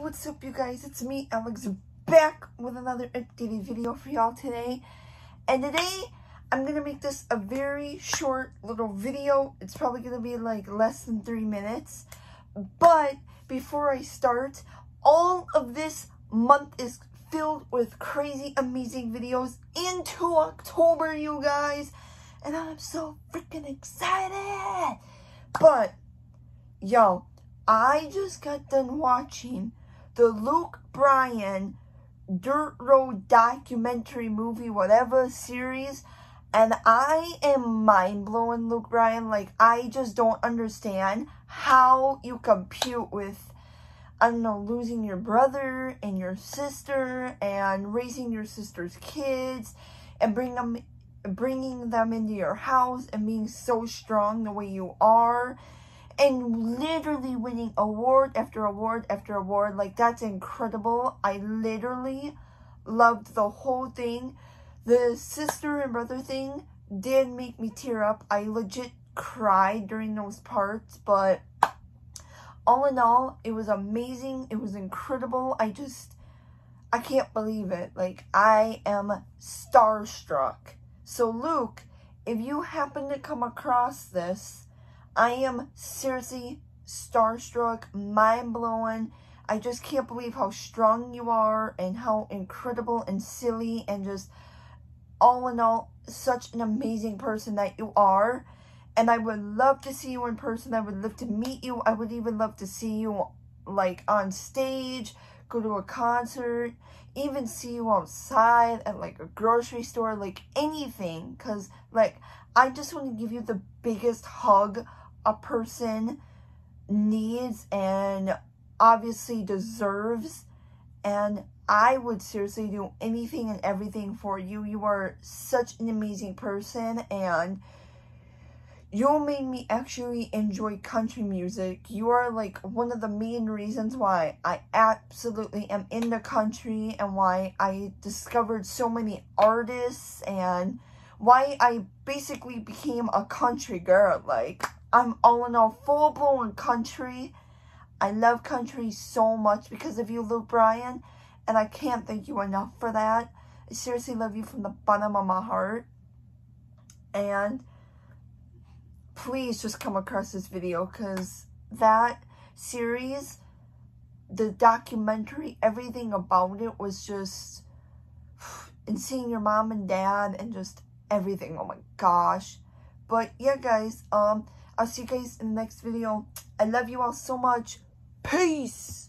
what's up you guys? It's me, Alex, back with another updated video for y'all today. And today, I'm to make this a very short little video. It's probably to be like less than three minutes. But before I start, all of this month is filled with crazy, amazing videos into October, you guys. And I'm so freaking excited. But, yo, I just got done watching the Luke Bryan Dirt Road documentary movie, whatever series, and I am mind blowing, Luke Bryan. Like, I just don't understand how you compute with, I don't know, losing your brother and your sister and raising your sister's kids and bring them, bringing them into your house and being so strong the way you are and literally winning award after award after award. Like, that's incredible. I literally loved the whole thing. The sister and brother thing did make me tear up. I legit cried during those parts, but all in all, it was amazing. It was incredible. I just, I can't believe it. Like, I am starstruck. So, Luke, if you happen to come across this, I am seriously starstruck, mind-blowing. I just can't believe how strong you are and how incredible and silly and just all in all, such an amazing person that you are. And I would love to see you in person. I would love to meet you. I would even love to see you like on stage, go to a concert, even see you outside at like a grocery store, like anything. Cause like, I just want to give you the biggest hug a person needs and obviously deserves. And I would seriously do anything and everything for you. You are such an amazing person and you made me actually enjoy country music. You are like one of the main reasons why I absolutely am in the country and why I discovered so many artists and why I basically became a country girl. Like, I'm all in all full-blown country. I love country so much because of you, Luke Bryan. And I can't thank you enough for that. I seriously love you from the bottom of my heart. And please just come across this video because that series, the documentary, everything about it was just... And seeing your mom and dad and just everything. Oh my gosh. But yeah, guys, um, I'll see you guys in the next video. I love you all so much. Peace!